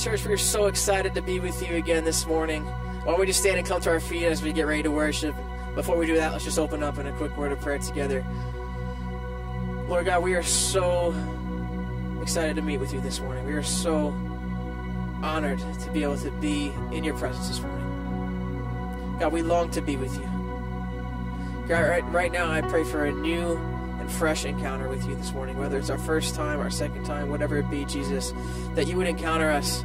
church. We are so excited to be with you again this morning. Why don't we just stand and come to our feet as we get ready to worship? Before we do that, let's just open up in a quick word of prayer together. Lord God, we are so excited to meet with you this morning. We are so honored to be able to be in your presence this morning. God, we long to be with you. God, right, right now, I pray for a new and fresh encounter with you this morning, whether it's our first time, our second time, whatever it be, Jesus, that you would encounter us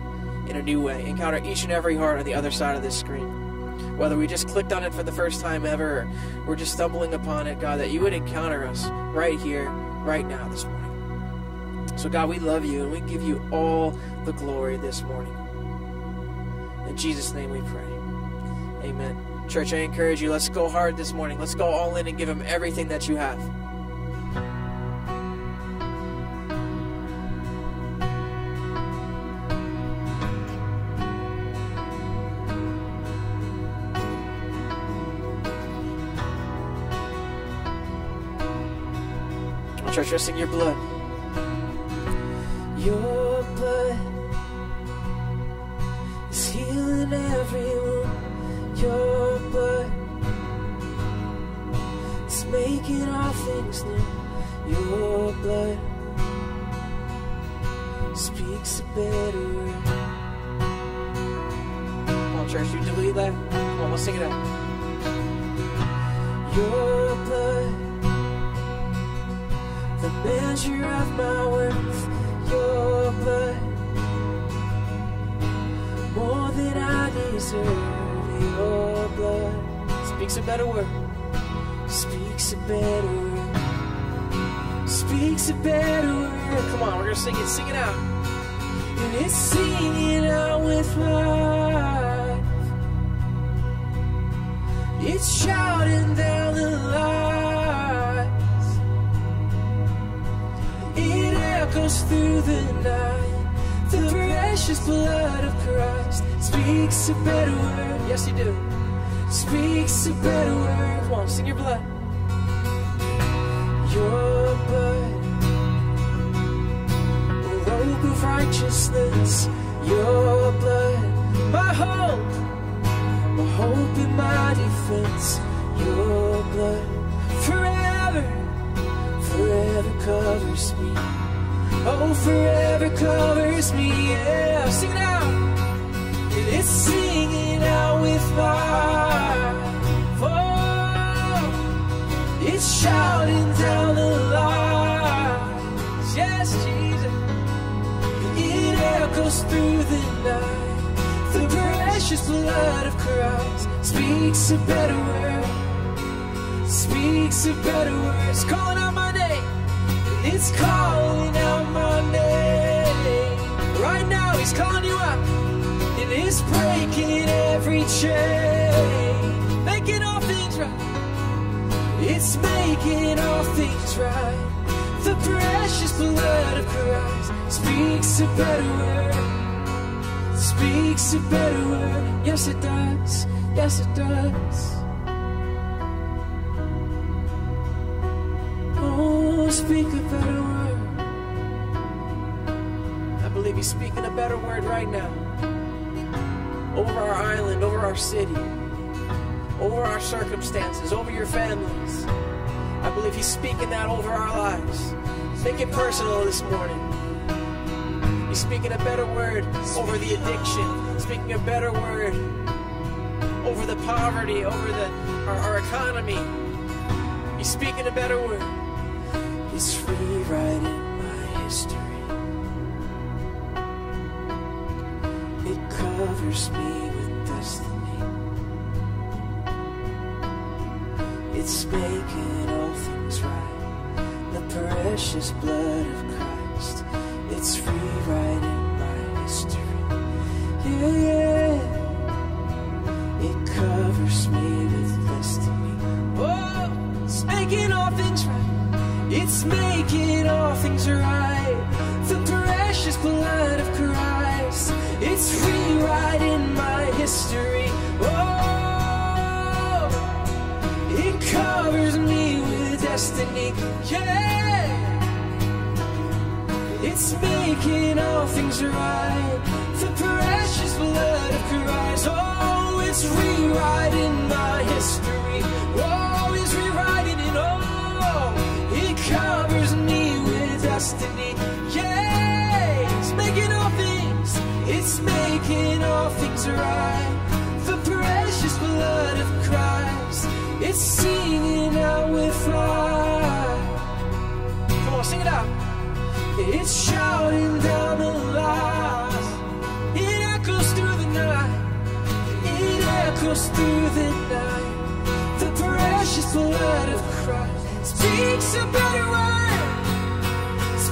in a new way, encounter each and every heart on the other side of this screen. Whether we just clicked on it for the first time ever, or we're just stumbling upon it, God, that you would encounter us right here, right now this morning. So, God, we love you and we give you all the glory this morning. In Jesus' name we pray. Amen. Church, I encourage you, let's go hard this morning. Let's go all in and give him everything that you have. Resting your blood. Your blood is healing every wound. Your blood is making all things new. Your blood speaks a better word. Come on, church, you believe that? Come on, let's sing it out. Your measure of my worth, your blood, more than I deserve. Your blood speaks a better word, speaks a better word, speaks a better word. Come on, we're gonna sing it, sing it out, and it's singing out with life. It's shouting down echoes through the night. The precious blood of Christ speaks a better word. Yes, you do. Speaks a better word. Come on, sing your blood. Your blood, robe of righteousness. Your blood, my hope, my hope in my defense. Your blood, forever, forever covers me. Oh, forever covers me, yeah. Sing it out. And it's singing out with my oh, It's shouting down the lines. Yes, Jesus. It echoes through the night. The precious blood of Christ speaks a better word. Speaks a better word. It's calling out my. It's calling out my name. Right now, He's calling you up. And it's breaking every chain. Making all things right. It's making all things right. The precious blood of Christ speaks a better word. Speaks a better word. Yes, it does. Yes, it does. Speak a better word. I believe He's speaking a better word right now. Over our island, over our city, over our circumstances, over your families. I believe He's speaking that over our lives. Make it personal this morning. He's speaking a better word over the addiction, speaking a better word over the poverty, over the, our, our economy. He's speaking a better word is rewriting my history. It covers me with destiny. It's making all things right. The precious blood of Christ. It's rewriting my history. Yeah, yeah. right The precious blood of Christ. It's rewriting my history. Oh, it covers me with destiny. Yeah. It's making all things right. The precious blood of Christ. Oh, it's rewriting my history. Whoa. destiny. Yeah, it's making all things, it's making all things right. The precious blood of Christ, it's singing out with fly. Come on, sing it out. It's shouting down the lies. It echoes through the night. It echoes through the night. The precious blood of Christ speaks a better word.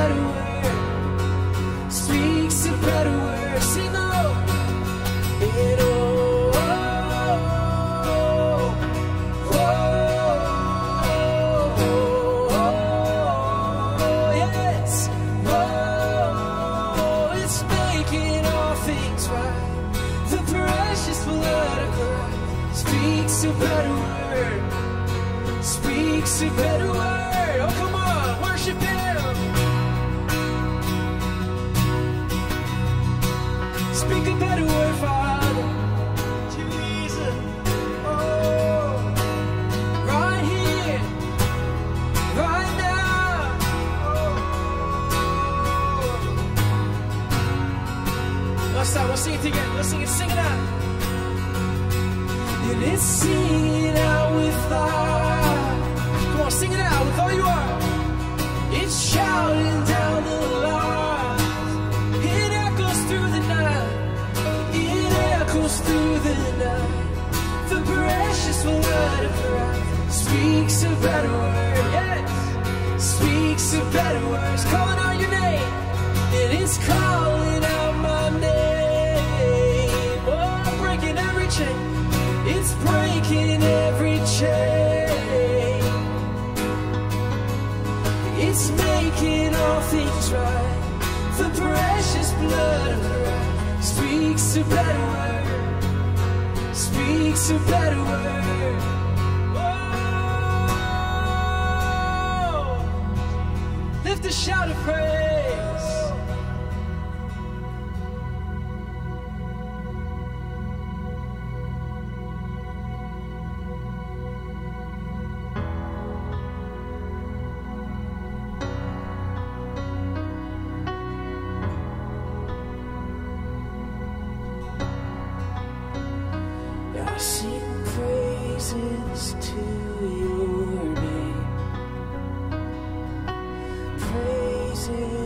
But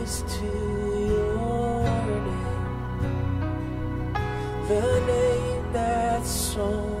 close to your name, the name that's so.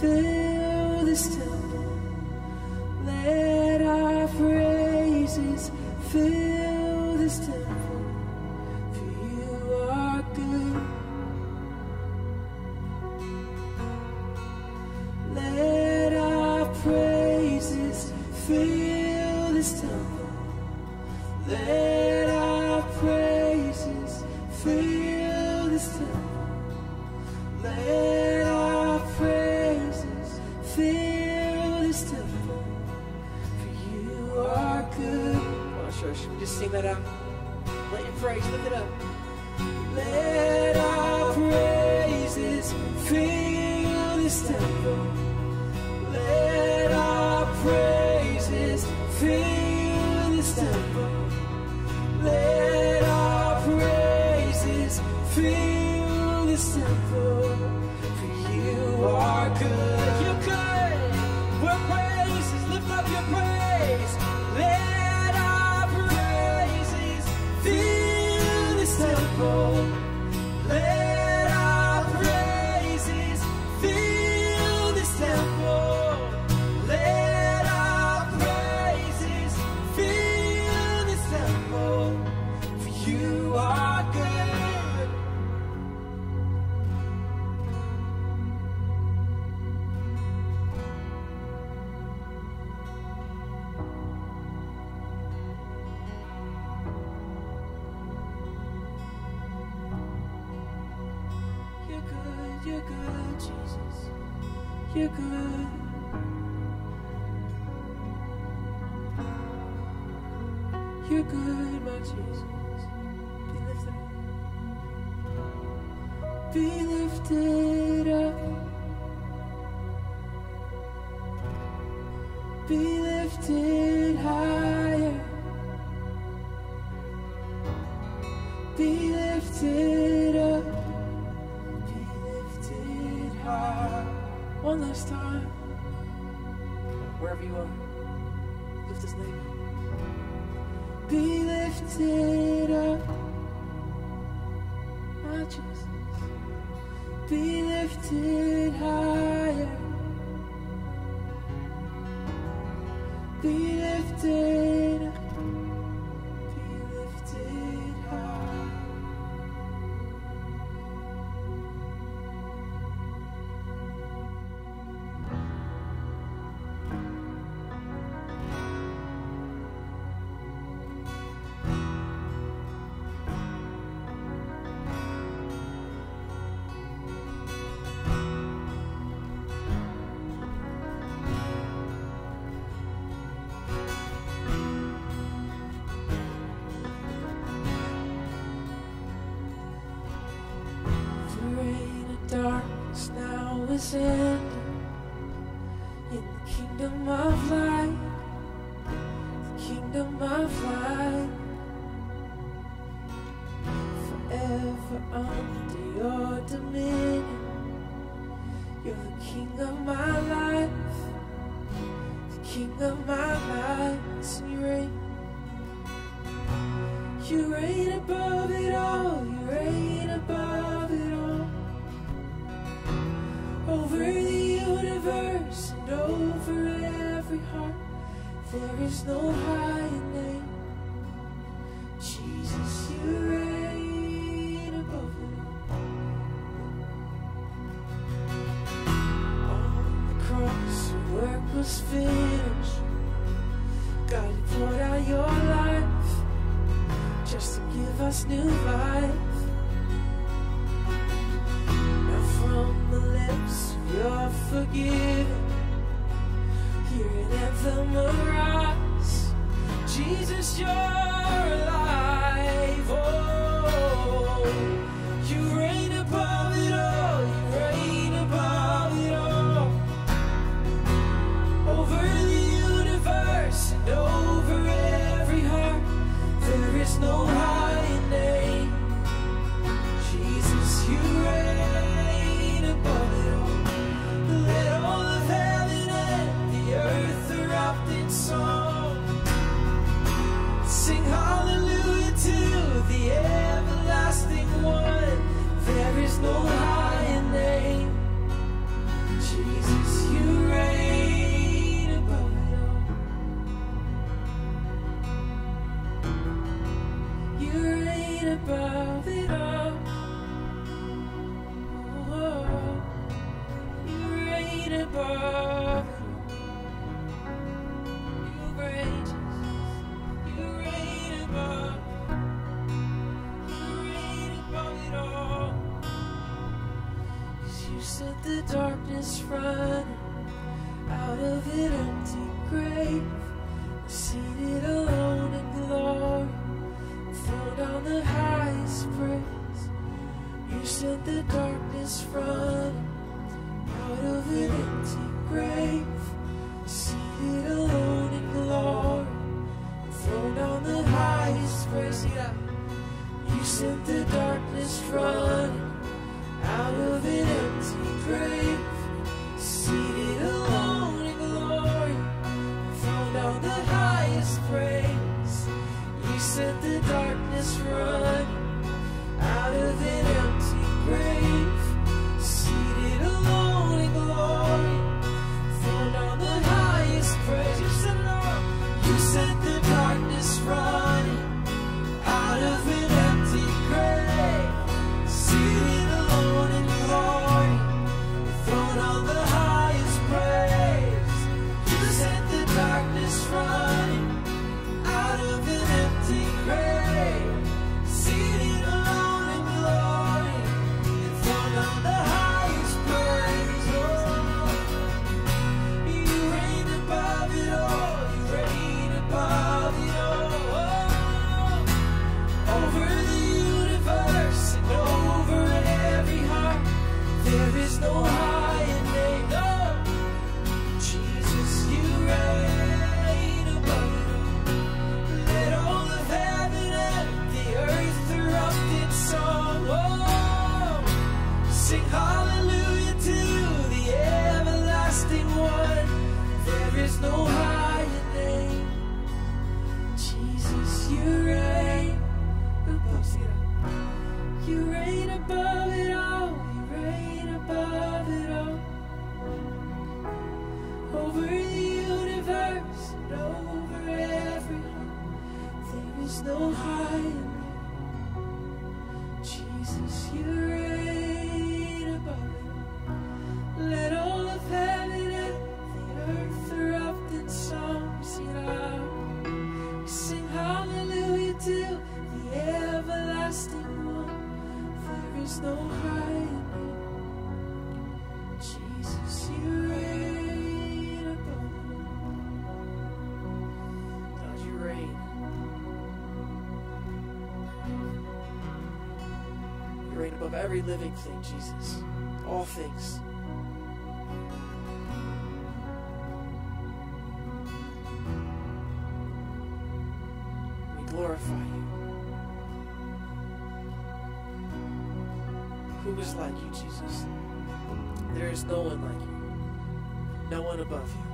飞。be lifted up, be lifted high. One last time, wherever you are, lift his name. Be lifted up, my Jesus. Be lifted high. you right above every living thing, Jesus. All things. We glorify you. Who is like you, Jesus? There is no one like you. No one above you.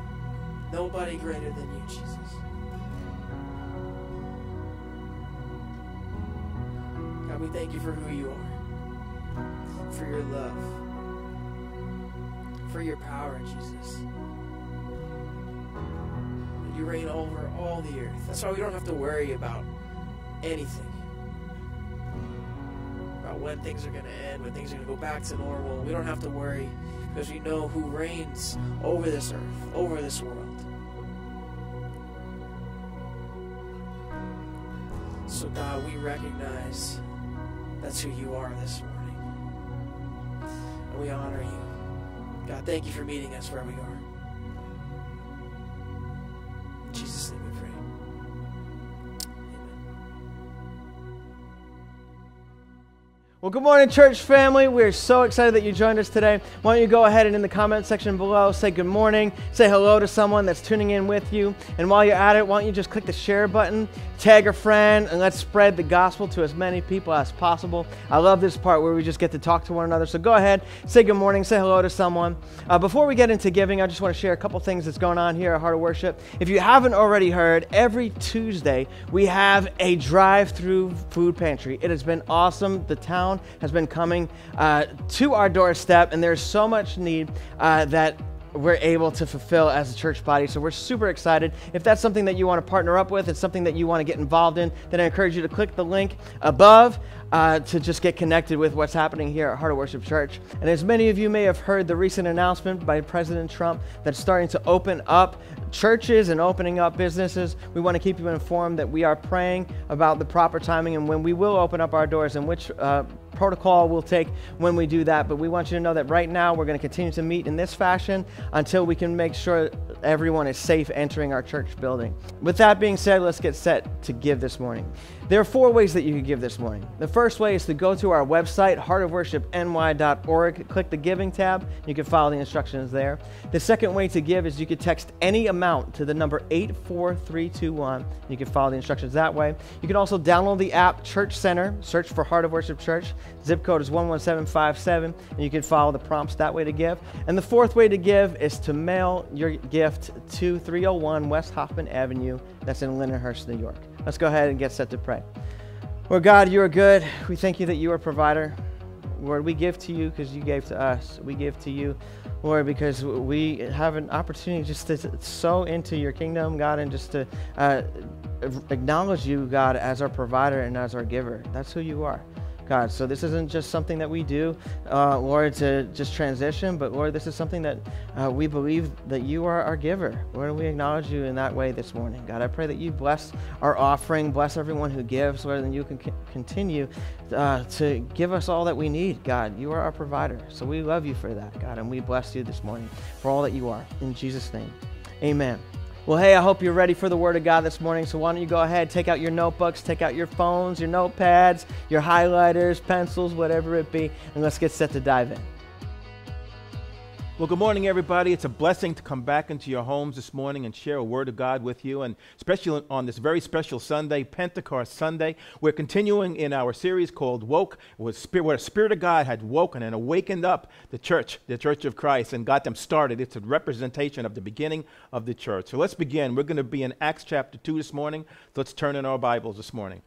Nobody greater than you, Jesus. God, we thank you for who you are, for your love, for your power, Jesus. You reign over all the earth. That's why we don't have to worry about anything. About when things are going to end, when things are going to go back to normal. We don't have to worry because we know who reigns over this earth, over this world. So, God, we recognize that's who you are this morning. We honor you. God, thank you for meeting us where we are. Well, good morning, church family. We're so excited that you joined us today. Why don't you go ahead and in the comment section below say good morning, say hello to someone that's tuning in with you. And while you're at it, why don't you just click the share button, tag a friend, and let's spread the gospel to as many people as possible. I love this part where we just get to talk to one another. So go ahead, say good morning, say hello to someone. Uh, before we get into giving, I just want to share a couple things that's going on here at Heart of Worship. If you haven't already heard, every Tuesday we have a drive through food pantry. It has been awesome. The town has been coming uh, to our doorstep, and there's so much need uh, that we're able to fulfill as a church body. So we're super excited. If that's something that you want to partner up with, it's something that you want to get involved in, then I encourage you to click the link above uh, to just get connected with what's happening here at Heart of Worship Church. And as many of you may have heard, the recent announcement by President Trump that's starting to open up churches and opening up businesses, we want to keep you informed that we are praying about the proper timing and when we will open up our doors and which uh, protocol we'll take when we do that. But we want you to know that right now we're going to continue to meet in this fashion until we can make sure everyone is safe entering our church building. With that being said, let's get set to give this morning. There are four ways that you can give this morning. The first way is to go to our website, heartofworshipny.org, click the giving tab. You can follow the instructions there. The second way to give is you can text any amount to the number 84321. You can follow the instructions that way. You can also download the app Church Center, search for Heart of Worship Church. Zip code is 11757, and you can follow the prompts that way to give. And the fourth way to give is to mail your gift to 301 West Hoffman Avenue. That's in Lindenhurst, New York. Let's go ahead and get set to pray. Lord God, you are good. We thank you that you are provider. Lord, we give to you because you gave to us. We give to you, Lord, because we have an opportunity just to sow into your kingdom, God, and just to uh, acknowledge you, God, as our provider and as our giver. That's who you are. God. So this isn't just something that we do, uh, Lord, to just transition, but Lord, this is something that uh, we believe that you are our giver. Lord, we acknowledge you in that way this morning. God, I pray that you bless our offering, bless everyone who gives, Lord, and you can c- continue uh, to give us all that we need, God. You are our provider. So we love you for that, God, and we bless you this morning for all that you are. In Jesus' name, amen. Well, hey, I hope you're ready for the Word of God this morning. So, why don't you go ahead, take out your notebooks, take out your phones, your notepads, your highlighters, pencils, whatever it be, and let's get set to dive in. Well, good morning, everybody. It's a blessing to come back into your homes this morning and share a word of God with you, and especially on this very special Sunday, Pentecost Sunday. We're continuing in our series called Woke, where the Spirit of God had woken and awakened up the church, the Church of Christ, and got them started. It's a representation of the beginning of the church. So let's begin. We're going to be in Acts chapter 2 this morning. So let's turn in our Bibles this morning.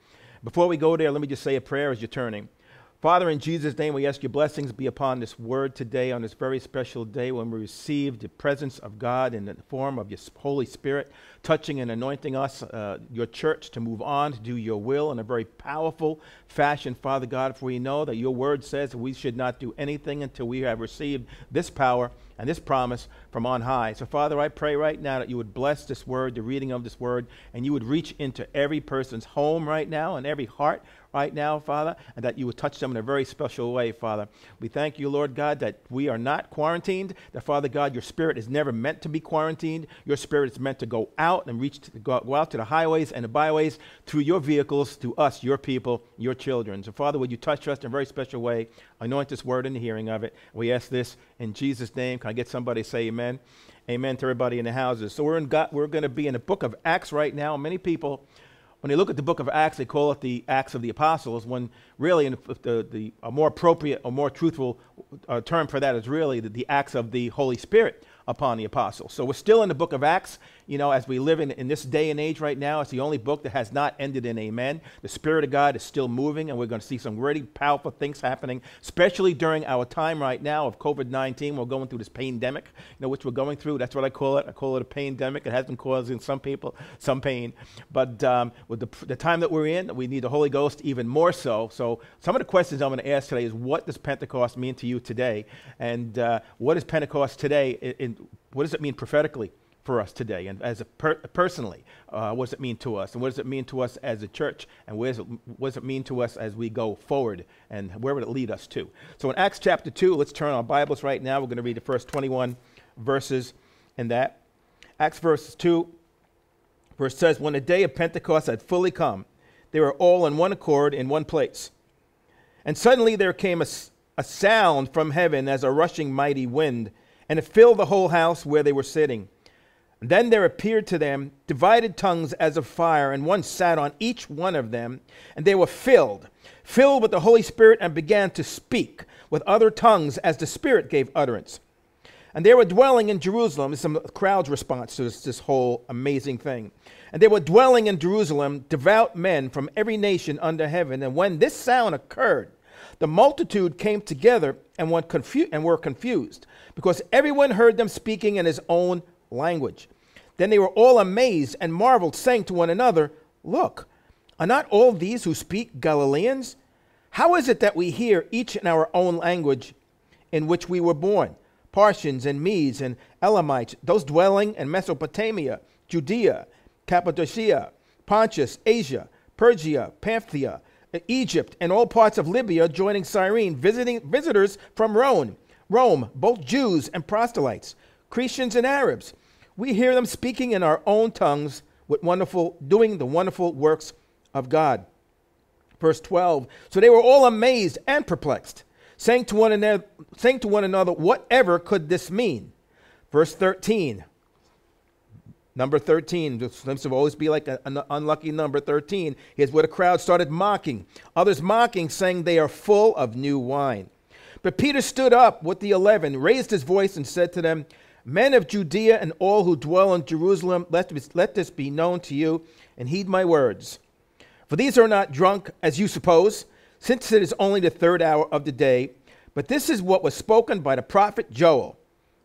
Before we go there, let me just say a prayer as you're turning. Father, in Jesus' name, we ask your blessings be upon this word today on this very special day when we receive the presence of God in the form of your Holy Spirit, touching and anointing us, uh, your church, to move on to do your will in a very powerful fashion, Father God. For we know that your word says we should not do anything until we have received this power and this promise from on high. So, Father, I pray right now that you would bless this word, the reading of this word, and you would reach into every person's home right now and every heart right now, Father, and that you would touch them in a very special way, Father. We thank you, Lord God, that we are not quarantined, that, Father God, your spirit is never meant to be quarantined. Your spirit is meant to go out and reach, to, go, go out to the highways and the byways through your vehicles, to us, your people, your children. So, Father, would you touch us in a very special way? Anoint this word in the hearing of it. We ask this in Jesus' name. Can I get somebody to say amen? Amen to everybody in the houses. So we're, in God, we're going to be in the book of Acts right now. Many people when you look at the book of Acts, they call it the Acts of the Apostles, when really the, the, a more appropriate or more truthful uh, term for that is really the, the Acts of the Holy Spirit upon the apostles. So we're still in the book of Acts. You know, as we live in, in this day and age right now, it's the only book that has not ended in amen. The Spirit of God is still moving, and we're going to see some really powerful things happening, especially during our time right now of COVID 19. We're going through this pandemic, you know, which we're going through. That's what I call it. I call it a pandemic. It has been causing some people some pain. But um, with the, the time that we're in, we need the Holy Ghost even more so. So some of the questions I'm going to ask today is what does Pentecost mean to you today? And uh, what is Pentecost today in, in what does it mean prophetically for us today and as a per- personally uh, what does it mean to us and what does it mean to us as a church and what does, it, what does it mean to us as we go forward and where would it lead us to? So in acts chapter 2 let's turn our bibles right now. We're going to read the first 21 verses in that. Acts verse 2 verse says when the day of pentecost had fully come they were all in one accord in one place. And suddenly there came a, a sound from heaven as a rushing mighty wind and it filled the whole house where they were sitting. Then there appeared to them divided tongues as of fire, and one sat on each one of them, and they were filled, filled with the Holy Spirit, and began to speak with other tongues as the Spirit gave utterance. And they were dwelling in Jerusalem. Some crowd's response to this, this whole amazing thing. And they were dwelling in Jerusalem, devout men from every nation under heaven. And when this sound occurred, the multitude came together and, went confu- and were confused, because everyone heard them speaking in his own. Then they were all amazed and marveled, saying to one another, Look, are not all these who speak Galileans? How is it that we hear each in our own language in which we were born? Parthians and Medes and Elamites, those dwelling in Mesopotamia, Judea, Cappadocia, Pontus, Asia, Phrygia, Pamphylia, Egypt, and all parts of Libya joining Cyrene, visiting visitors from Rome, Rome, both Jews and proselytes, Cretans and Arabs. we hear them speaking in our own tongues with wonderful, doing the wonderful works of God. Verse 12. So they were all amazed and perplexed, saying to one another, saying to one another, whatever could this mean? Verse 13. Number 13, this seems to always be like an unlucky number 13. is where the crowd started mocking. Others mocking, saying they are full of new wine. But Peter stood up with the eleven, raised his voice, and said to them, Men of Judea and all who dwell in Jerusalem, let this, let this be known to you, and heed my words. For these are not drunk, as you suppose, since it is only the third hour of the day. But this is what was spoken by the prophet Joel.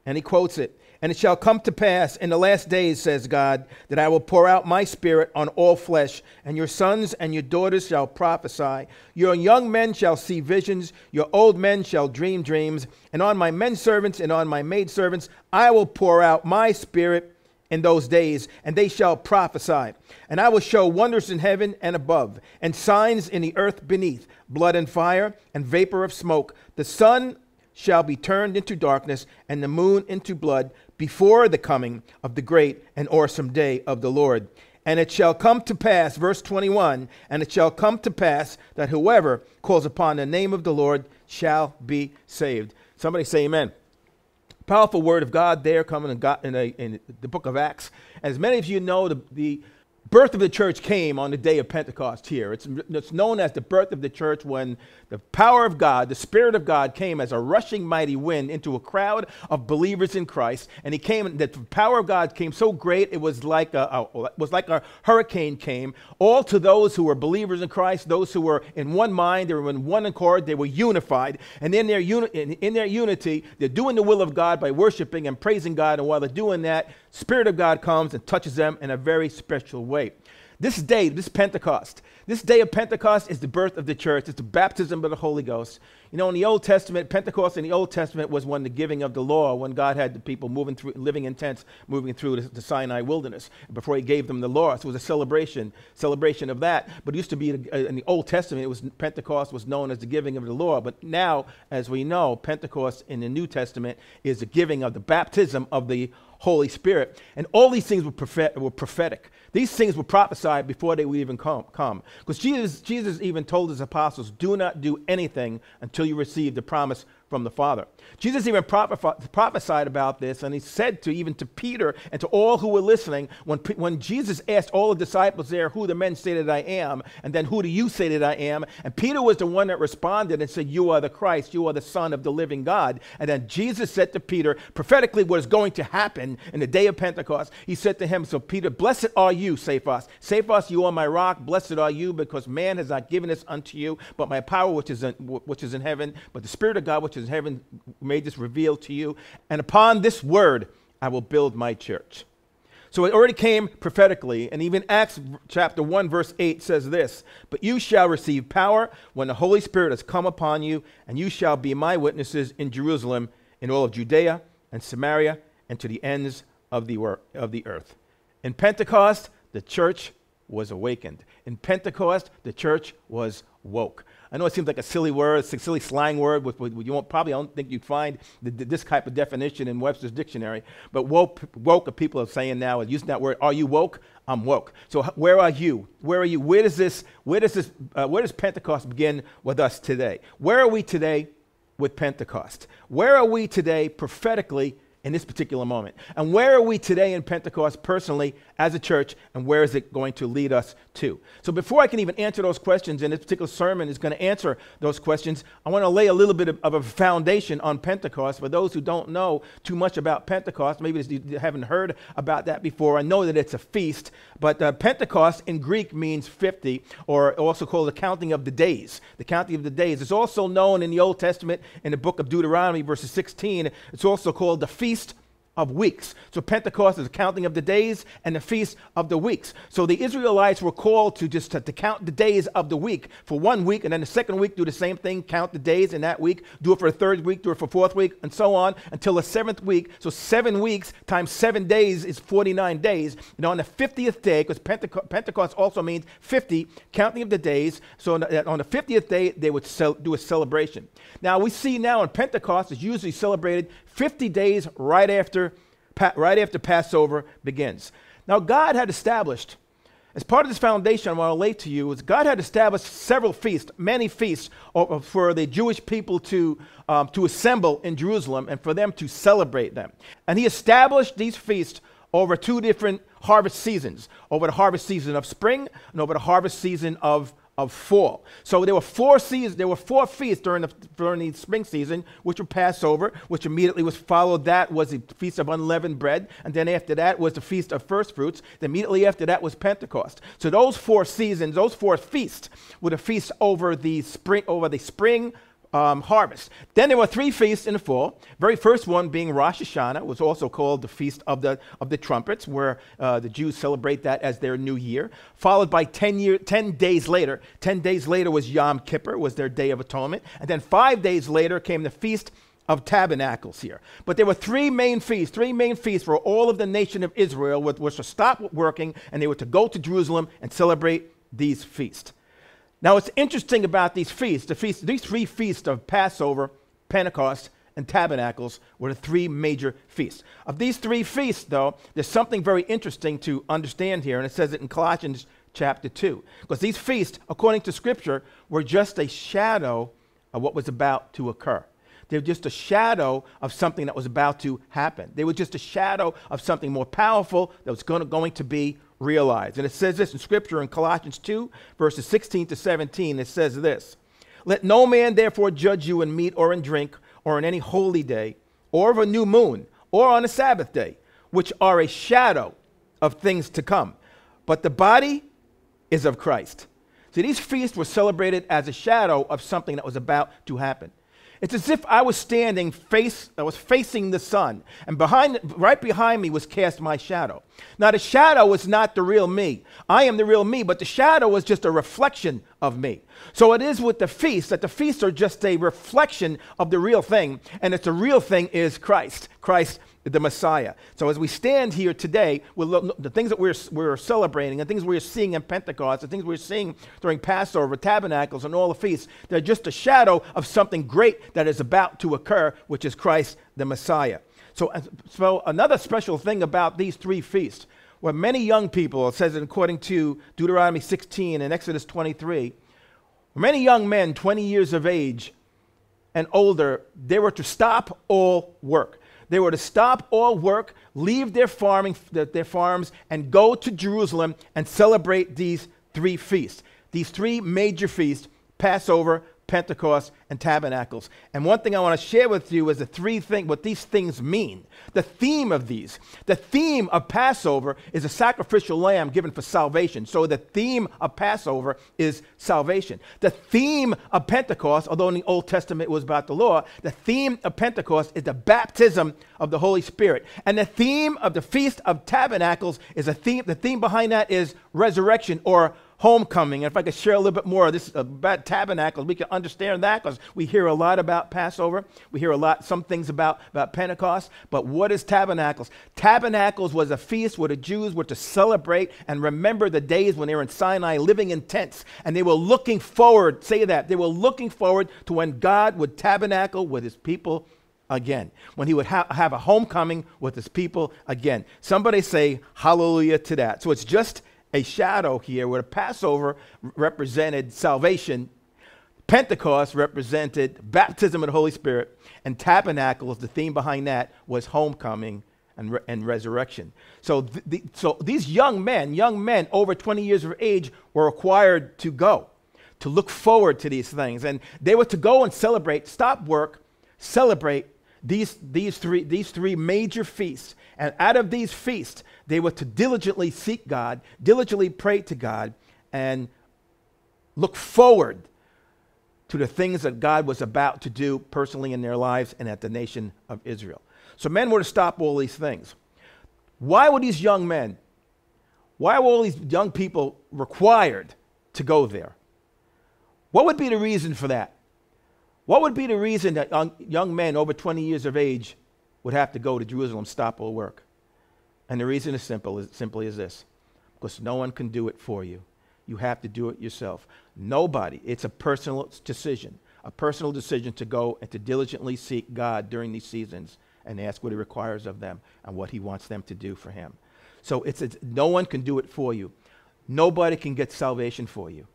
And he quotes it And it shall come to pass in the last days, says God, that I will pour out my spirit on all flesh, and your sons and your daughters shall prophesy. Your young men shall see visions, your old men shall dream dreams. And on my men servants and on my maidservants I will pour out my spirit in those days, and they shall prophesy. And I will show wonders in heaven and above, and signs in the earth beneath blood and fire, and vapor of smoke. The sun shall be turned into darkness, and the moon into blood, before the coming of the great and awesome day of the Lord. And it shall come to pass, verse 21, and it shall come to pass that whoever calls upon the name of the Lord shall be saved. Somebody say amen powerful word of God there coming in, a, in, the book of Acts. As many of you know, the, the, birth of the church came on the day of Pentecost here. It's, it's known as the birth of the church when the power of God, the Spirit of God, came as a rushing mighty wind into a crowd of believers in Christ. And he came, the power of God came so great, it was like a, a was like a hurricane came, all to those who were believers in Christ, those who were in one mind, they were in one accord, they were unified. And in their, uni- in, in their unity, they're doing the will of God by worshiping and praising God. And while they're doing that, Spirit of God comes and touches them in a very special way. This day, this Pentecost, this day of Pentecost is the birth of the church. It's the baptism of the Holy Ghost. You know, in the Old Testament, Pentecost in the Old Testament was when the giving of the law, when God had the people moving through, living in tents, moving through the, the Sinai wilderness before He gave them the law. So it was a celebration, celebration of that. But it used to be uh, in the Old Testament, it was Pentecost was known as the giving of the law. But now, as we know, Pentecost in the New Testament is the giving of the baptism of the Holy Spirit. And all these things were, prophet- were prophetic. These things were prophesied before they would even come. Because Jesus, Jesus even told his apostles, do not do anything until you receive the promise from the Father. Jesus even prophesied about this, and he said to even to Peter and to all who were listening, when, when Jesus asked all the disciples there, Who the men say that I am, and then who do you say that I am? And Peter was the one that responded and said, You are the Christ, you are the Son of the living God. And then Jesus said to Peter, prophetically, what is going to happen in the day of Pentecost, he said to him, So Peter, blessed are you, Cephas. Cephas, you are my rock, blessed are you, because man has not given this unto you, but my power which is in, which is in heaven, but the Spirit of God which is in heaven made this revealed to you. And upon this word I will build my church. So it already came prophetically, and even Acts chapter 1, verse 8 says this But you shall receive power when the Holy Spirit has come upon you, and you shall be my witnesses in Jerusalem, in all of Judea and Samaria, and to the ends of the, wor- of the earth. In Pentecost, the church was awakened. In Pentecost, the church was woke. I know it seems like a silly word, a silly slang word, with, with you won't, probably don't think you'd find the, this type of definition in Webster's dictionary. But woke, woke people are saying now, using that word, are you woke? I'm woke. So where are you? Where are you? Where does this, where does this, uh, where does Pentecost begin with us today? Where are we today with Pentecost? Where are we today prophetically in this particular moment? And where are we today in Pentecost personally as a church, and where is it going to lead us to? So, before I can even answer those questions, and this particular sermon is going to answer those questions, I want to lay a little bit of, of, a foundation on Pentecost for those who don't know too much about Pentecost. Maybe you haven't heard about that before. I know that it's a feast, but uh, Pentecost in Greek means 50, or also called the counting of the days. The counting of the days. It's also known in the Old Testament, in the book of Deuteronomy, verses 16, it's also called the Feast of weeks. So Pentecost is the counting of the days and the feast of the weeks. So the Israelites were called to just to, to, count the days of the week for one week, and then the second week do the same thing, count the days in that week, do it for the third week, do it for fourth week, and so on until the seventh week. So seven weeks times seven days is 49 days. And on the 50th day, because Penteco- Pentecost also means 50, counting of the days. So on the, on the 50th day, they would cel- do a celebration. Now we see now in Pentecost is usually celebrated 50 days right after right after Passover begins. Now, God had established, as part of this foundation, I want to lay to you, is God had established several feasts, many feasts for the Jewish people to, um, to assemble in Jerusalem and for them to celebrate them. And He established these feasts over two different harvest seasons over the harvest season of spring and over the harvest season of of fall. So there were four seasons, there were four feasts during the, during the spring season, which were Passover, which immediately was followed. That was the Feast of Unleavened Bread. And then after that was the Feast of First Fruits. Then immediately after that was Pentecost. So those four seasons, those four feasts were the feasts over the spring, over the spring, um, harvest. Then there were three feasts in the fall. Very first one being Rosh Hashanah, was also called the Feast of the, of the Trumpets, where uh, the Jews celebrate that as their new year. Followed by 10, year, 10 days later, 10 days later was Yom Kippur, was their Day of Atonement. And then five days later came the Feast of Tabernacles here. But there were three main feasts, three main feasts for all of the nation of Israel, which was to stop working and they were to go to Jerusalem and celebrate these feasts. Now, what's interesting about these feasts, the feast, these three feasts of Passover, Pentecost, and Tabernacles were the three major feasts. Of these three feasts, though, there's something very interesting to understand here, and it says it in Colossians chapter 2. Because these feasts, according to Scripture, were just a shadow of what was about to occur. They were just a shadow of something that was about to happen. They were just a shadow of something more powerful that was gonna, going to be realized. And it says this in Scripture in Colossians 2, verses 16 to 17. It says this Let no man therefore judge you in meat or in drink, or in any holy day, or of a new moon, or on a Sabbath day, which are a shadow of things to come. But the body is of Christ. See, these feasts were celebrated as a shadow of something that was about to happen. It's as if I was standing face, I was facing the sun, and behind, right behind me was cast my shadow. Now, the shadow was not the real me. I am the real me, but the shadow was just a reflection of me. So it is with the feast that the feasts are just a reflection of the real thing, and it's the real thing is Christ. Christ the Messiah. So as we stand here today, we'll the things that we're, we're celebrating, the things we're seeing in Pentecost, the things we're seeing during Passover, Tabernacles, and all the feasts, they're just a shadow of something great that is about to occur, which is Christ the Messiah. So, so another special thing about these three feasts, where many young people, it says according to Deuteronomy 16 and Exodus 23, many young men, 20 years of age and older, they were to stop all work. They were to stop all work, leave their farming, their farms, and go to Jerusalem and celebrate these three feasts. These three major feasts Passover, Pentecost, and Tabernacles. And one thing I want to share with you is the three things, what these things mean. The theme of these. The theme of Passover is a sacrificial lamb given for salvation. So the theme of Passover is salvation. The theme of Pentecost, although in the Old Testament it was about the law, the theme of Pentecost is the baptism of the Holy Spirit. And the theme of the Feast of Tabernacles is a theme, the theme behind that is resurrection or homecoming. And if I could share a little bit more of this uh, about tabernacles, we can understand that because we hear a lot about Passover. We hear a lot, some things about, about Pentecost. But what is tabernacles? Tabernacles was a feast where the Jews were to celebrate and remember the days when they were in Sinai living in tents. And they were looking forward, say that, they were looking forward to when God would tabernacle with his people again, when he would ha- have a homecoming with his people again. Somebody say hallelujah to that. So it's just a shadow here where the Passover represented salvation, Pentecost represented baptism of the Holy Spirit, and tabernacles, the theme behind that was homecoming and, re- and resurrection. So, th- the, so these young men, young men over 20 years of age, were required to go, to look forward to these things. And they were to go and celebrate, stop work, celebrate these, these, three, these three major feasts. And out of these feasts, they were to diligently seek God, diligently pray to God, and look forward to the things that God was about to do personally in their lives and at the nation of Israel. So men were to stop all these things. Why were these young men, why were all these young people required to go there? What would be the reason for that? What would be the reason that young, young men over 20 years of age would have to go to Jerusalem, stop all work? And the reason is simple, is simply is this because no one can do it for you. You have to do it yourself. Nobody. It's a personal decision, a personal decision to go and to diligently seek God during these seasons and ask what he requires of them and what he wants them to do for him. So it's, it's no one can do it for you. Nobody can get salvation for you.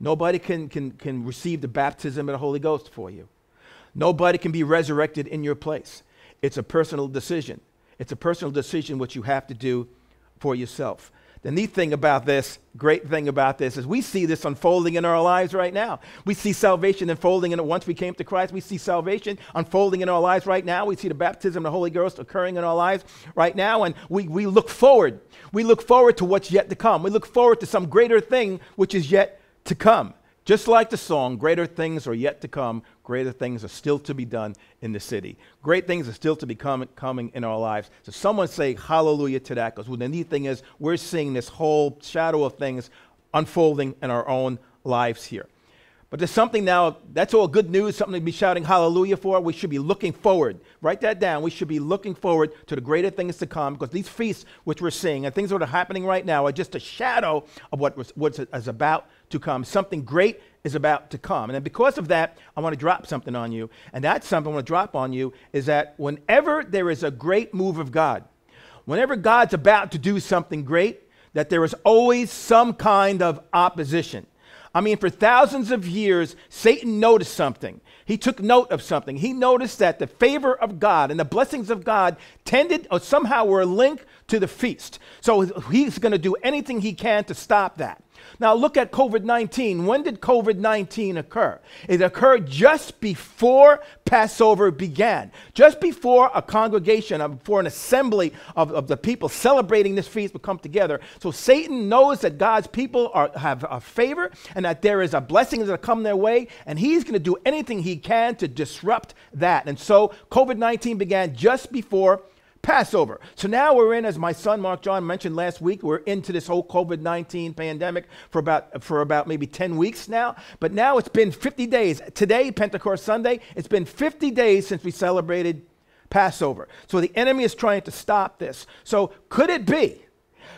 Nobody can, can, can receive the baptism of the Holy Ghost for you. Nobody can be resurrected in your place. It's a personal decision. It's a personal decision which you have to do for yourself. The neat thing about this, great thing about this, is we see this unfolding in our lives right now. We see salvation unfolding in it once we came to Christ. We see salvation unfolding in our lives right now. We see the baptism of the Holy Ghost occurring in our lives right now. And we, we look forward. We look forward to what's yet to come. We look forward to some greater thing which is yet to come. Just like the song, greater things are yet to come, greater things are still to be done in the city. Great things are still to be com- coming in our lives. So someone say hallelujah to that, because the neat thing is we're seeing this whole shadow of things unfolding in our own lives here. But there's something now, that's all good news, something to be shouting hallelujah for. We should be looking forward. Write that down. We should be looking forward to the greater things to come because these feasts which we're seeing and things that are happening right now are just a shadow of what was, what is about to come. Something great is about to come. And because of that, I want to drop something on you. And that something I want to drop on you is that whenever there is a great move of God, whenever God's about to do something great, that there is always some kind of opposition. I mean, for thousands of years, Satan noticed something. He took note of something. He noticed that the favor of God and the blessings of God tended or somehow were linked to the feast. So he's going to do anything he can to stop that. Now, look at COVID 19. When did COVID 19 occur? It occurred just before Passover began, just before a congregation, uh, before an assembly of, of the people celebrating this feast would come together. So, Satan knows that God's people are, have a favor and that there is a blessing that come their way, and he's going to do anything he can to disrupt that. And so, COVID 19 began just before Passover. So now we're in, as my son Mark John mentioned last week, we're into this whole COVID 19 pandemic for about, for about maybe 10 weeks now. But now it's been 50 days. Today, Pentecost Sunday, it's been 50 days since we celebrated Passover. So the enemy is trying to stop this. So could it be?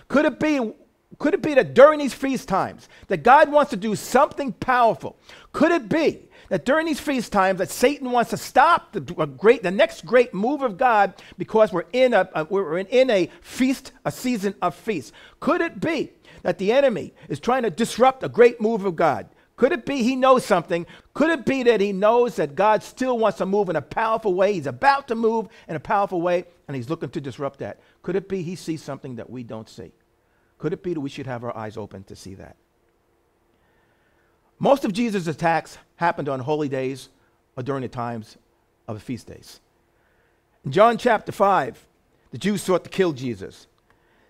Could it be? Could it be that during these feast times that God wants to do something powerful? Could it be that during these feast times that Satan wants to stop the, uh, great, the next great move of God because we're in a, a we're in, in a feast, a season of feast. Could it be that the enemy is trying to disrupt a great move of God? Could it be he knows something? Could it be that he knows that God still wants to move in a powerful way? He's about to move in a powerful way, and he's looking to disrupt that. Could it be he sees something that we don't see? Could it be that we should have our eyes open to see that? Most of Jesus' attacks happened on holy days or during the times of the feast days. In John chapter 5, the Jews sought to kill Jesus.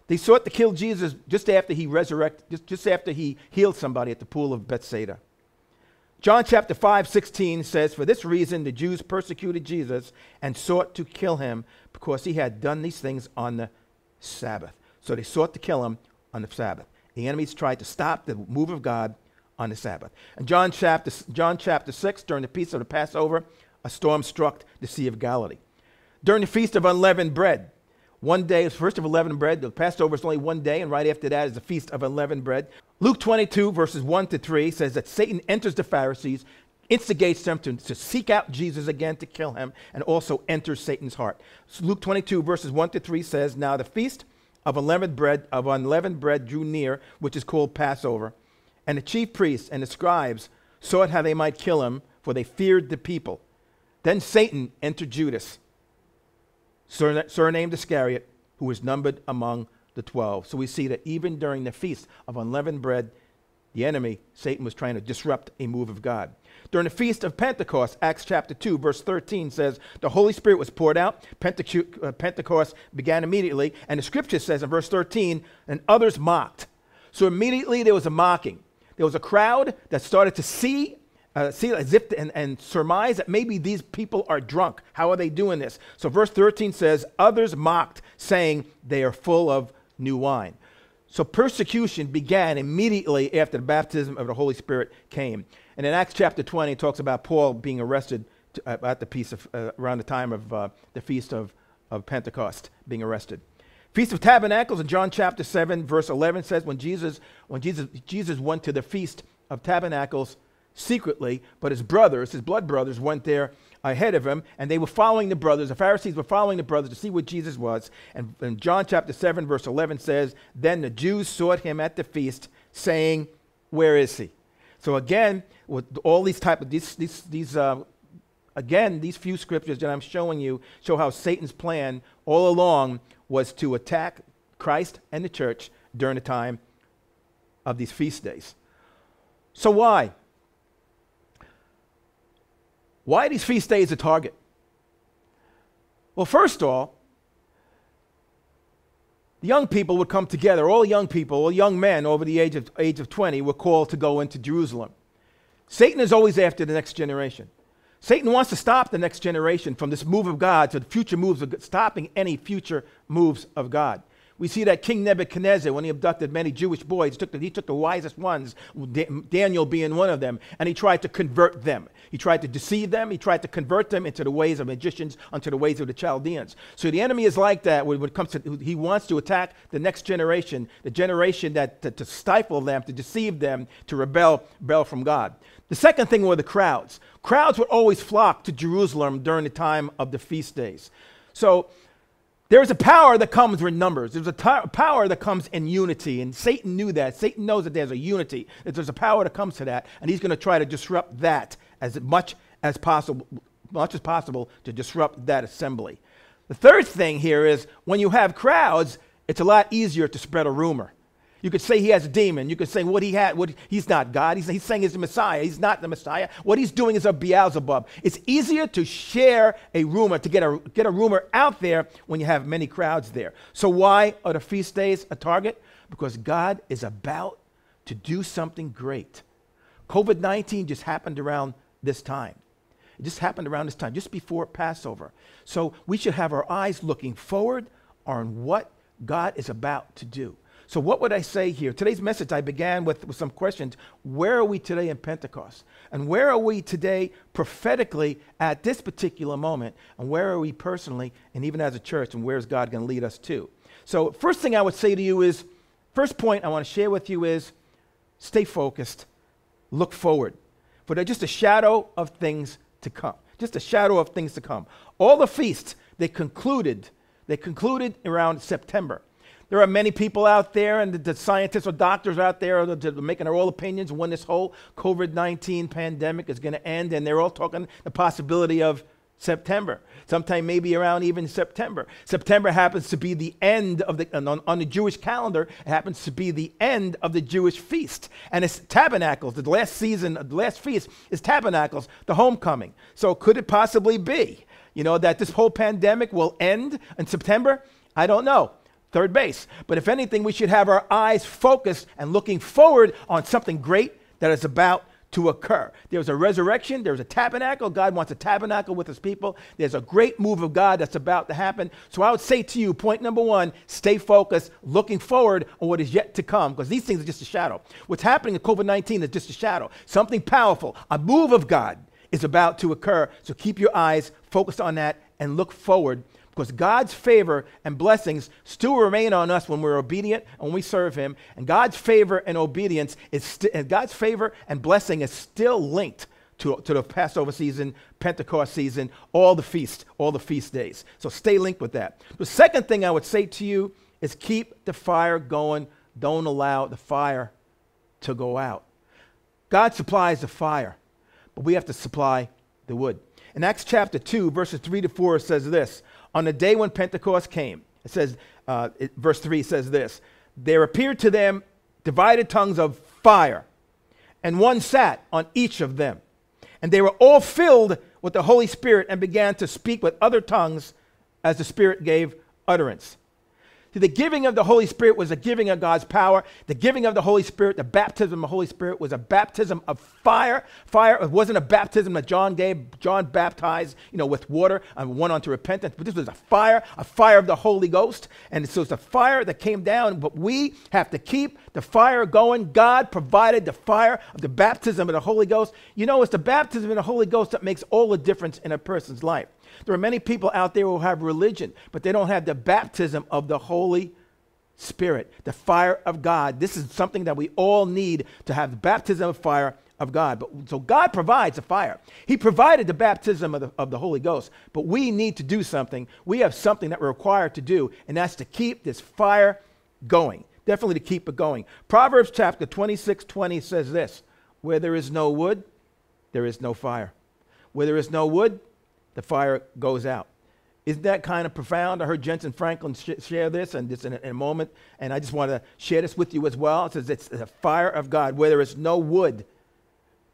They sought to kill Jesus just after he resurrected, just, just after he healed somebody at the pool of Bethsaida. John chapter 5, 16 says, For this reason the Jews persecuted Jesus and sought to kill him because he had done these things on the Sabbath. So they sought to kill him on the Sabbath. The enemies tried to stop the move of God on the Sabbath. In John chapter, John chapter 6, during the feast of the Passover, a storm struck the Sea of Galilee. During the feast of unleavened bread, one day is first of unleavened bread. The Passover is only one day, and right after that is the feast of unleavened bread. Luke 22, verses 1 to 3 says that Satan enters the Pharisees, instigates them to, to seek out Jesus again to kill him, and also enters Satan's heart. So Luke 22, verses 1 to 3 says, Now the feast of unleavened bread of unleavened bread drew near, which is called Passover. And the chief priests and the scribes sought how they might kill him, for they feared the people. Then Satan entered Judas, surnamed Iscariot, who was numbered among the twelve. So we see that even during the feast of unleavened bread, the enemy, Satan, was trying to disrupt a move of God. During the feast of Pentecost, Acts chapter 2, verse 13 says, The Holy Spirit was poured out. Uh, Pentecost began immediately. And the scripture says in verse 13, and others mocked. So immediately there was a mocking there was a crowd that started to see, uh, see as if and, and surmise that maybe these people are drunk. How are they doing this? So verse 13 says, Others mocked, saying, They are full of new wine. So persecution began immediately after the baptism of the Holy Spirit came. And in Acts chapter 20, it talks about Paul being arrested to, uh, at the piece of, uh, around the time of uh, the feast of, of Pentecost, being arrested. Feast of Tabernacles in John chapter 7, verse 11 says, when Jesus, when Jesus, Jesus went to the Feast of Tabernacles, secretly, but his brothers, his blood brothers, went there ahead of him, and they were following the brothers. The Pharisees were following the brothers to see what Jesus was. And, and John chapter 7, verse 11 says, Then the Jews sought him at the feast, saying, Where is he? So again, with all these type of these these these uh, again these few scriptures that I'm showing you show how Satan's plan all along was to attack Christ and the church during the time of these feast days. So why? Why are these feast days a target? Well, first of all, the young people would come together. All young people, all young men over the age of, age of 20 were called to go into Jerusalem. Satan is always after the next generation. Satan wants to stop the next generation from this move of God to the future moves of stopping any future moves of God. We see that King Nebuchadnezzar, when he abducted many Jewish boys, took the, he took the wisest ones, Daniel being one of them, and he tried to convert them. He tried to deceive them. He tried to convert them into the ways of magicians, unto the ways of the Chaldeans. So the enemy is like that when it comes to, he wants to attack the next generation, the generation that to, to stifle them, to deceive them, to rebel, rebel from God. The second thing were the crowds. Crowds would always flock to Jerusalem during the time of the feast days. So there's a power that comes with numbers. There's a t- power that comes in unity. And Satan knew that. Satan knows that there's a unity, that there's a power that comes to that. And he's going to try to disrupt that as much as possible, much as possible to disrupt that assembly. The third thing here is when you have crowds, it's a lot easier to spread a rumor. You could say he has a demon. You could say what he had, what he's not God. He's, he's saying he's the Messiah. He's not the Messiah. What he's doing is a Beelzebub. It's easier to share a rumor, to get a, get a rumor out there when you have many crowds there. So why are the feast days a target? Because God is about to do something great. COVID 19 just happened around this time. It just happened around this time, just before Passover. So we should have our eyes looking forward on what God is about to do. So, what would I say here? Today's message, I began with, with some questions. Where are we today in Pentecost? And where are we today prophetically at this particular moment? And where are we personally, and even as a church, and where is God going to lead us to? So, first thing I would say to you is first point I want to share with you is stay focused, look forward. For they're just a shadow of things to come. Just a shadow of things to come. All the feasts, they concluded, they concluded around September. There are many people out there, and the, the scientists or doctors out there are making their own opinions when this whole COVID 19 pandemic is going to end, and they're all talking the possibility of September, sometime maybe around even September. September happens to be the end of the, on, on, the Jewish calendar, it happens to be the end of the Jewish feast. And it's tabernacles. The last season, the last feast is tabernacles, the homecoming. So could it possibly be, you know, that this whole pandemic will end in September? I don't know third base. But if anything, we should have our eyes focused and looking forward on something great that is about to occur. There's a resurrection, there's a tabernacle. God wants a tabernacle with his people. There's a great move of God that's about to happen. So I would say to you, point number one, stay focused, looking forward on what is yet to come, because these things are just a shadow. What's happening in COVID 19 is just a shadow. Something powerful, a move of God is about to occur. So keep your eyes focused on that and look forward because God's favor and blessings still remain on us when we're obedient and when we serve Him. And God's favor and obedience is st- and God's favor and blessing is still linked to, to the Passover season, Pentecost season, all the feasts, all the feast days. So stay linked with that. The second thing I would say to you is keep the fire going. Don't allow the fire to go out. God supplies the fire, but we have to supply the wood. In Acts chapter 2, verses 3 to 4, it says this on the day when Pentecost came, it says, uh, it, verse 3 says this There appeared to them divided tongues of fire, and one sat on each of them. And they were all filled with the Holy Spirit and began to speak with other tongues as the Spirit gave utterance. The giving of the Holy Spirit was a giving of God's power. The giving of the Holy Spirit, the baptism of the Holy Spirit, was a baptism of fire. Fire, it wasn't a baptism that John gave. John baptized, you know, with water and went on to repentance. But this was a fire, a fire of the Holy Ghost. And so it's a fire that came down. But we have to keep the fire going. God provided the fire of the baptism of the Holy Ghost. You know, it's the baptism of the Holy Ghost that makes all the difference in a person's life. There are many people out there who have religion, but they don't have the baptism of the Holy Spirit, the fire of God. This is something that we all need to have the baptism of fire of God. But, so God provides a fire. He provided the baptism of the, of the Holy Ghost. But we need to do something. We have something that we're required to do, and that's to keep this fire going. Definitely to keep it going. Proverbs chapter 26 20 says this Where there is no wood, there is no fire. Where there is no wood, the fire goes out. Isn't that kind of profound? I heard Jentezen Franklin sh- share this and this in a, in a, moment, and I just want to share this with you as well. It says it's the fire of God. Where there is no wood,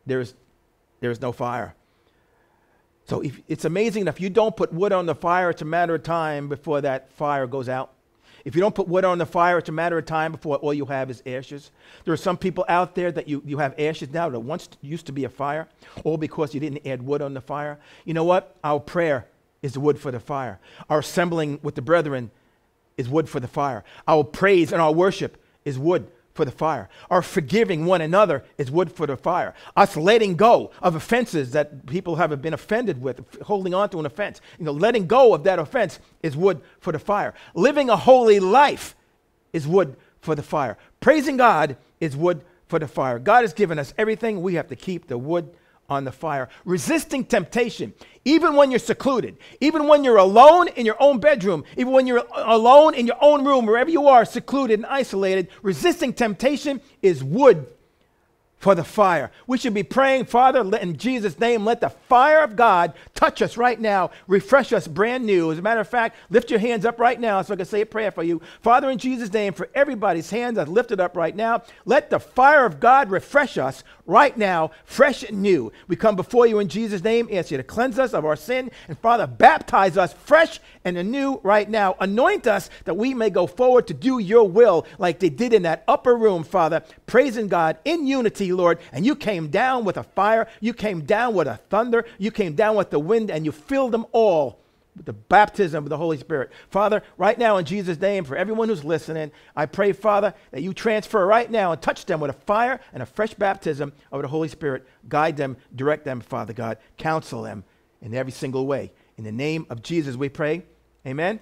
there is, there is no fire. So if, it's amazing if you don't put wood on the fire, it's a matter of time before that fire goes out. If you don't put wood on the fire, it's a matter of time before all you have is ashes. There are some people out there that you, you have ashes now that once used to be a fire, all because you didn't add wood on the fire. You know what? Our prayer is the wood for the fire. Our assembling with the brethren is wood for the fire. Our praise and our worship is wood for the fire. Our forgiving one another is wood for the fire. Us letting go of offenses that people have been offended with, holding on to an offense, you know, letting go of that offense is wood for the fire. Living a holy life is wood for the fire. Praising God is wood for the fire. God has given us everything. We have to keep the wood on the fire. Resisting temptation, even when you're secluded, even when you're alone in your own bedroom, even when you're alone in your own room, wherever you are, secluded and isolated, resisting temptation is wood for the fire. We should be praying, Father, in Jesus' name, let the fire of God touch us right now, refresh us brand new. As a matter of fact, lift your hands up right now so I can say a prayer for you. Father, in Jesus' name, for everybody's hands that's lifted up right now, let the fire of God refresh us right now, fresh and new. We come before you in Jesus' name, ask you to cleanse us of our sin, and Father, baptize us fresh and anew right now. Anoint us that we may go forward to do your will like they did in that upper room, Father, praising God in unity, Lord. And you came down with a fire, you came down with a thunder, you came down with the wind, and you filled them all with the baptism of the Holy Spirit. Father, right now in Jesus' name, for everyone who's listening, I pray, Father, that you transfer right now and touch them with a fire and a fresh baptism of the Holy Spirit. Guide them, direct them, Father God. Counsel them in every single way. In the name of Jesus, we pray. Amen?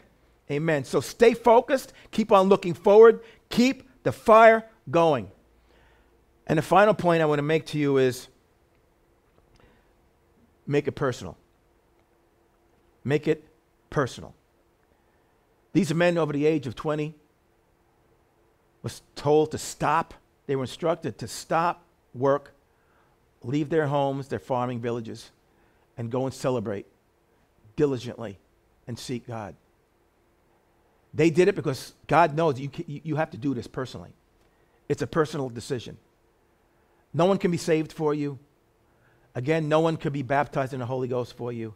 Amen. So stay focused, keep on looking forward, keep the fire going. And the final point I want to make to you is make it personal. Make it personal. These men over the age of 20 was told to stop. They were instructed to stop work, leave their homes, their farming villages, and go and celebrate diligently and seek God. They did it because God knows you, you have to do this personally. It's a personal decision. No one can be saved for you. Again, no one can be baptized in the Holy Ghost for you.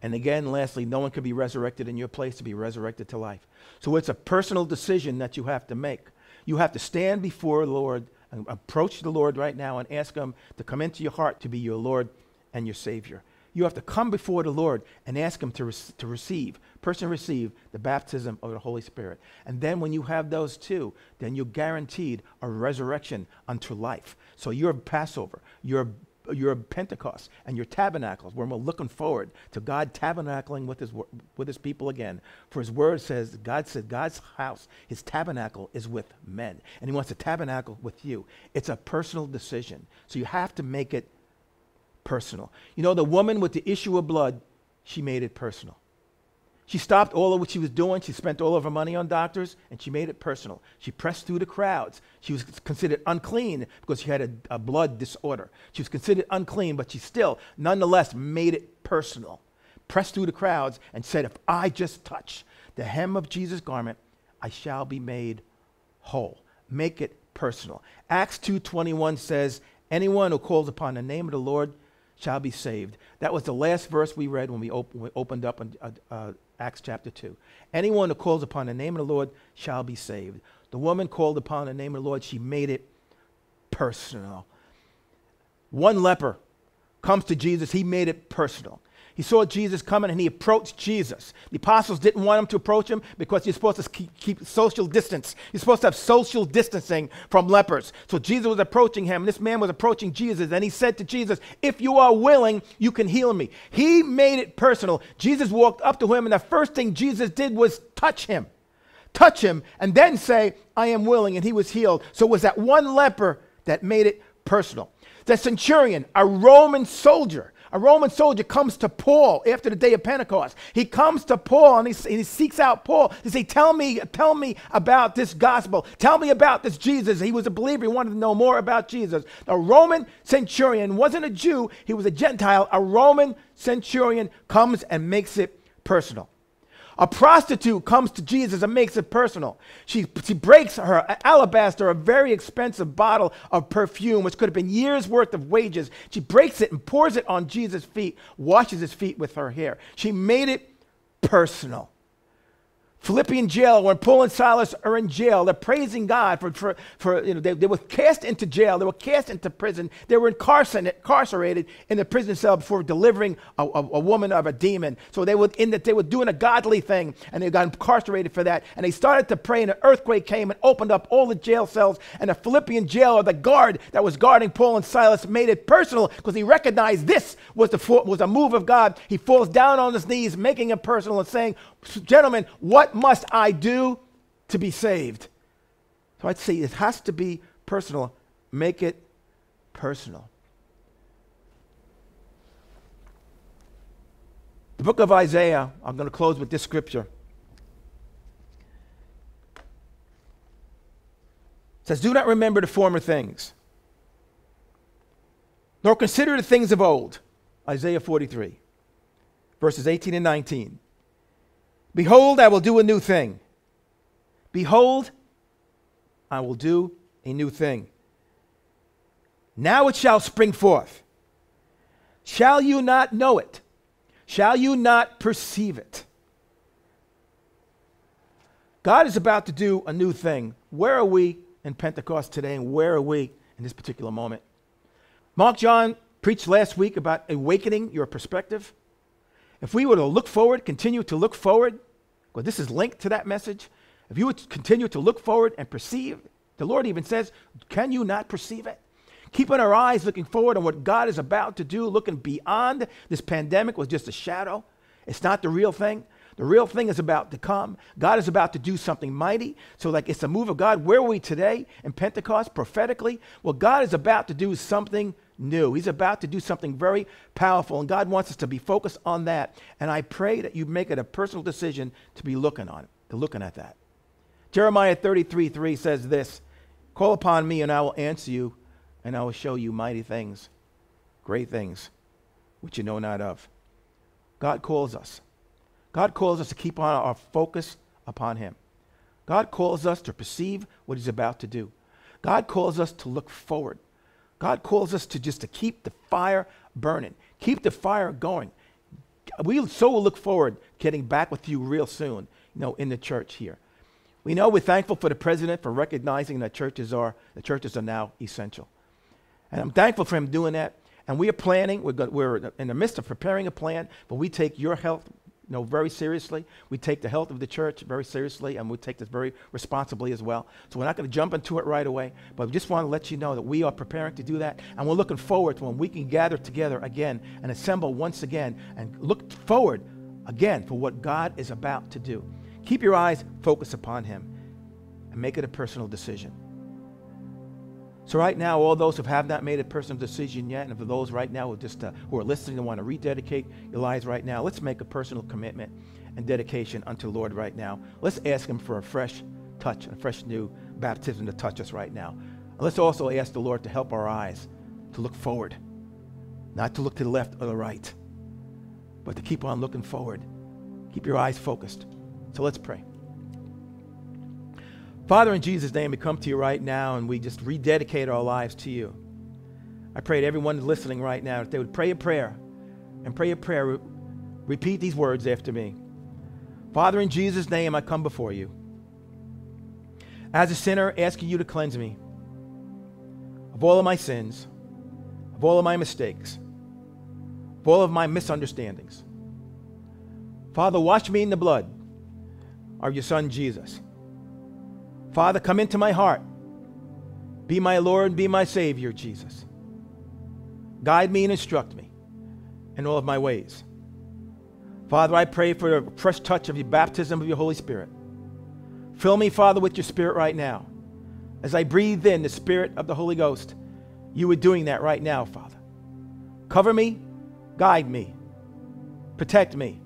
And again, lastly, no one can be resurrected in your place to be resurrected to life. So it's a personal decision that you have to make. You have to stand before the Lord and approach the Lord right now and ask Him to come into your heart to be your Lord and your Savior. You have to come before the Lord and ask Him to, re- to receive, person receive the baptism of the Holy Spirit. And then when you have those two, then you're guaranteed a resurrection unto life. So you're Passover, you're your Pentecost and your tabernacles, where we're looking forward to God tabernacling with his, with his people again. For his word says, God said, God's house, his tabernacle is with men. And he wants to tabernacle with you. It's a personal decision. So you have to make it personal. You know, the woman with the issue of blood, she made it personal. She stopped all of what she was doing. She spent all of her money on doctors, and she made it personal. She pressed through the crowds. She was considered unclean because she had a, a blood disorder. She was considered unclean, but she still, nonetheless, made it personal. Pressed through the crowds and said, If I just touch the hem of Jesus' garment, I shall be made whole. Make it personal. Acts 2.21 says, Anyone who calls upon the name of the Lord shall be saved. That was the last verse we read when we, op- we opened up in, uh, uh, Acts chapter 2. Anyone who calls upon the name of the Lord shall be saved. The woman called upon the name of the Lord, she made it personal. One leper comes to Jesus, he made it personal. He saw Jesus coming and he approached Jesus. The apostles didn't want him to approach him because you're supposed to keep, keep, social distance. You're supposed to have social distancing from lepers. So Jesus was approaching him. This man was approaching Jesus and he said to Jesus, If you are willing, you can heal me. He made it personal. Jesus walked up to him and the first thing Jesus did was touch him. Touch him and then say, I am willing. And he was healed. So it was that one leper that made it personal. the centurion, a Roman soldier, a Roman soldier comes to Paul after the day of Pentecost. He comes to Paul and he, and he, seeks out Paul to say, Tell me, tell me about this gospel. Tell me about this Jesus. He was a believer. He wanted to know more about Jesus. The Roman centurion wasn't a Jew, he was a Gentile. A Roman centurion comes and makes it personal. A prostitute comes to Jesus and makes it personal. She, she breaks her alabaster, a very expensive bottle of perfume, which could have been years' worth of wages. She breaks it and pours it on Jesus' feet, washes his feet with her hair. She made it personal. Philippian jail, when Paul and Silas are in jail, they're praising God for, for, for you know, they, they were cast into jail, they were cast into prison, they were incarcerated in the prison cell before delivering a, a, a woman of a demon. So they were, in that they were doing a godly thing, and they got incarcerated for that. And they started to pray, and an earthquake came and opened up all the jail cells, and the Philippian jailer, the guard that was guarding Paul and Silas, made it personal because he recognized this was, the, was a move of God. He falls down on his knees, making it personal and saying, Gentlemen, what must I do to be saved? So I'd say it has to be personal. Make it personal. The book of Isaiah, I'm going to close with this scripture. Says, Do not remember the former things, nor consider the things of old. Isaiah 43, verses 18 and 19. Behold, I will do a new thing. Behold, I will do a new thing. Now it shall spring forth. Shall you not know it? Shall you not perceive it? God is about to do a new thing. Where are we in Pentecost today, and where are we in this particular moment? Mark John preached last week about awakening your perspective. If we were to look forward, continue to look forward, well, this is linked to that message. If you would continue to look forward and perceive, the Lord even says, Can you not perceive it? Keeping our eyes looking forward on what God is about to do, looking beyond this pandemic was just a shadow. It's not the real thing. The real thing is about to come. God is about to do something mighty. So, like, it's a move of God. Where are we today in Pentecost prophetically? Well, God is about to do something new. He's about to do something very powerful, and God wants us to be focused on that. And I pray that you make it a personal decision to be looking on it, to looking at that. Jeremiah 33 3 says this Call upon me, and I will answer you, and I will show you mighty things, great things, which you know not of. God calls us. God calls us to keep on our focus upon Him. God calls us to perceive what He's about to do. God calls us to look forward. God calls us to just to keep the fire burning, keep the fire going. We so look forward getting back with you real soon, you know, in the church here. We know we're thankful for the president for recognizing that churches are the churches are now essential, and I'm thankful for him doing that. And we are planning. We're, go, we're in the midst of preparing a plan, but we take your health you know, very seriously. We take the health of the church very seriously, and we take this very responsibly as well. So we're not going to jump into it right away, but we just want to let you know that we are preparing to do that, and we're looking forward to when we can gather together again and assemble once again and look forward again for what God is about to do. Keep your eyes focused upon Him and make it a personal decision. So right now, all those who have not made a personal decision yet, and for those right now who just uh, who are listening and want to rededicate your lives right now, let's make a personal commitment and dedication unto Lord right now. Let's ask Him for a fresh touch, a fresh new baptism to touch us right now. And let's also ask the Lord to help our eyes to look forward, not to look to the left or the right, but to keep on looking forward. Keep your eyes focused. So let's pray. Father, in Jesus' name, we come to you right now and we just rededicate our lives to you. I pray to everyone listening right now, that they would pray a prayer and pray a prayer. Repeat these words after me. Father, in Jesus' name, I come before you. As a sinner, asking you to cleanse me of all of my sins, of all of my mistakes, of all of my misunderstandings. Father, wash me in the blood of your Son, Jesus. Father, come into my heart. Be my Lord, and be my Savior, Jesus. Guide me and instruct me in all of my ways. Father, I pray for a fresh touch of your baptism of your Holy Spirit. Fill me, Father, with your Spirit right now. As I breathe in the Spirit of the Holy Ghost, you are doing that right now, Father. Cover me, guide me, protect me.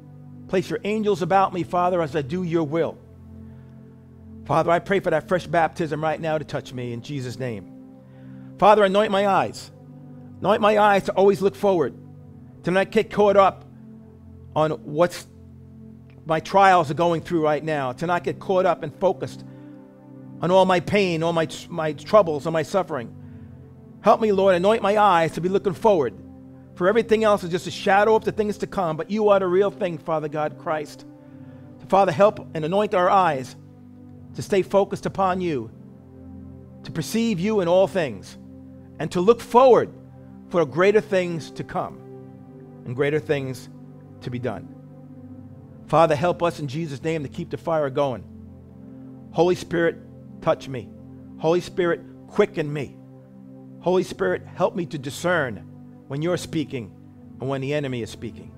Place your angels about me, Father, as I do your will. Father, I pray for that fresh baptism right now to touch me in Jesus' name. Father, anoint my eyes. Anoint my eyes to always look forward, to not get caught up on what's my trials are going through right now, to not get caught up and focused on all my pain, all my, my troubles, and my suffering. Help me, Lord, anoint my eyes to be looking forward. For everything else is just a shadow of the things to come, but you are the real thing, Father God, Christ. Father, help and anoint our eyes to stay focused upon you, to perceive you in all things, and to look forward for greater things to come and greater things to be done. Father, help us in Jesus' name to keep the fire going. Holy Spirit, touch me. Holy Spirit, quicken me. Holy Spirit, help me to discern when you're speaking and when the enemy is speaking.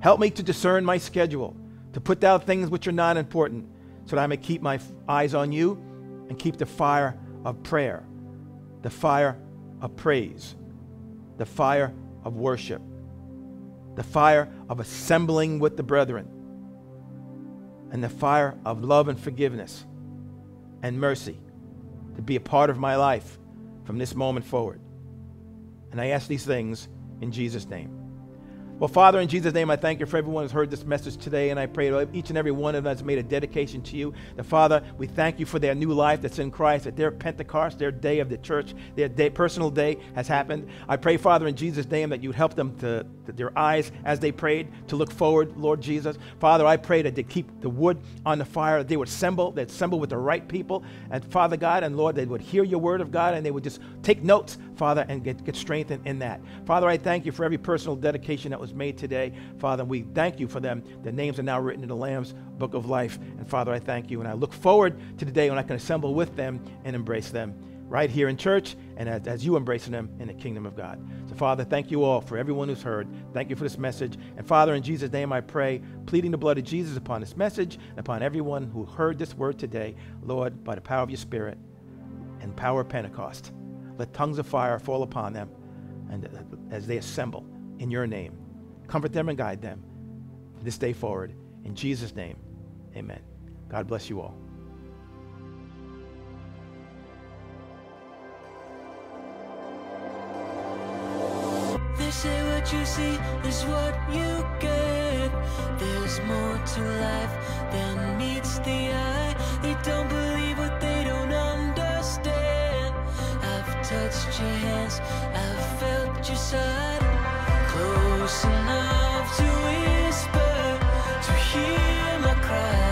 Help me to discern my schedule, to put down things which are not important, so that I may keep my eyes on you and keep the fire of prayer, the fire of praise, the fire of worship, the fire of assembling with the brethren, and the fire of love and forgiveness and mercy to be a part of my life from this moment forward. And I ask these things in Jesus' name. Well, Father, in Jesus' name, I thank you for everyone who's heard this message today, and I pray that each and every one of has made a dedication to you. The Father, we thank you for their new life that's in Christ, that their Pentecost, their day of the church, their day, personal day has happened. I pray, Father, in Jesus' name, that you'd help them to their eyes as they prayed to look forward, Lord Jesus. Father, I pray that they keep the wood on the fire, that they would assemble, they'd assemble with the right people, and Father God, and Lord, they would hear your word of God, and they would just take notes, Father, and get, get strengthened in that. Father, I thank you for every personal dedication that was was made today. Father, we thank you for them. Their names are now written in the Lamb's book of life. And Father, I thank you. And I look forward to the day when I can assemble with them and embrace them right here in church and as, as you embracing them in the kingdom of God. So, Father, thank you all for everyone who's heard. Thank you for this message. And, Father, in Jesus' name I pray, pleading the blood of Jesus upon this message and upon everyone who heard this word today, Lord, by the power of your Spirit and power of Pentecost. Let tongues of fire fall upon them and uh, as they assemble in your name. Comfort them and guide them this day forward. In Jesus' name, amen. God bless you all. say what you see is what you get. There's more to life than meets the eye. They don't believe what they don't understand. I've touched your hands, I've felt your side. Close enough to whisper, to hear my cry.